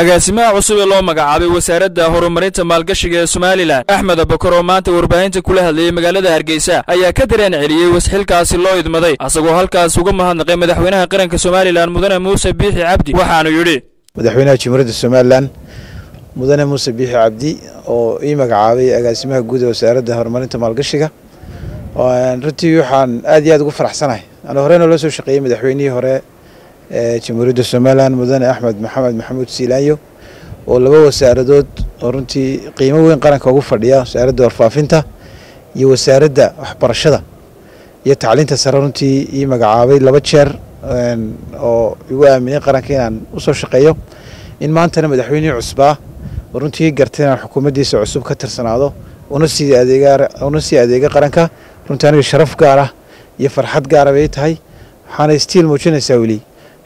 agaasimaha cusub ee loo magacaabay wasaaradda horumarinta maalgashiga ee somalilan axmed abakar oo maanta warbaahinta kula hadlayay magaalada hargeysa ayaa ka dareen celiyey wasxilkaasi loo idmaday asagoo halkaas uga mahadnaqay madaxweynaha qaranka somalilan mudane muuse biixi cabdi. Waxaanu yidhi madaxweynaha jamhuuriyadda somalilan mudane muuse biixi cabdi oo ii magacaabay agaasimaha guud ee wasaaradda horumarinta maalgashiga runtii waxaan aad iyo aad ugu faraxsanahay. Ana horena loo soo shaqeeyey madaxweynihii hore jamhuuriyadda somalilan mudane axmed maxamed maxamuud siilaanyo oo laba wasaaradood oo runtii qiimo weyn qaranka ugu fadhiya wasaaradda warfaafinta iyo wasaaradda waxbarashada iyo tacliinta sare runtii ii magacaabay laba jeer oo igu aaminay qaranka inaan u soo shaqeeyo. In maantana madaxweynihii cusbaa oo runtii gartay inaan xukuumaddiisa cusub ka tirsanaado una sii adeeguna sii adeega qaranka runtii aniga sharaf gaar ah iyo farxad gaara bay tahay. Waxaana stiil muujinaysaa weli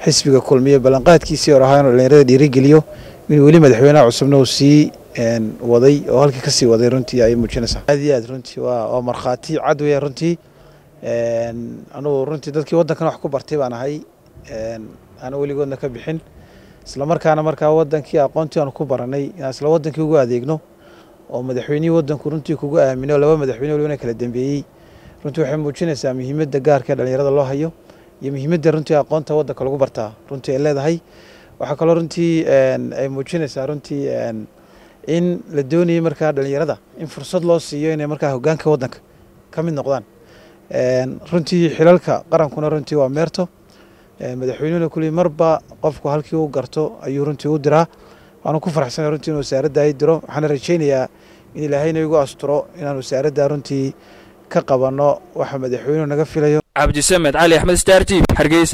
xisbiga kulmiye ballanqaadkiisii hor ahaa inuu dhalinyarada dhiirigeliyo inuu weli madaxweynaha cusubna uu sii waday oo halkii ka sii waday runtii ayay muujinaysaa. Aad iyo aad runtii waa markhaati cad weya runtii. Anugu runtii dadkii waddankan wax ku bartay baan ahay. Aana weligoodna ka bixin. Isla markaa wadankii aqoontii aanu ku baranay inaan isla wadankii ugu adeegno oo madaxweynihii wadanku runtii kugu aamino laba madaxweyne walibana kala dambeeyey runtii waxay muujinaysaa muhiimadda gaarka ee dhalinyarada loo hayo iyo muhiimadda runtii aqoonta waddanka lagu bartaa runtii ay leedahay. Waxaa kaloo runtii ay muujinaysaa runtii in la doonayay markaa dhalinyarada in fursad loo siiyo inay markaa hogaanka waddanka ka mid noqdaan. Runtii xilalka qarankuna runtii waa meerto. Madaxweynuhuna kulli marba qofku halkii u garto ayuu runtii u diraa. Waanu ku faraxsanay runtii in wasaaradda ay diro. Waxaana rajaynayaa in ilaahayna igu asturo inaan wasaaradda runtii ka qabanno waxa madaxweynuhu naga filayo cabdisamed cali axmed star t hargeysa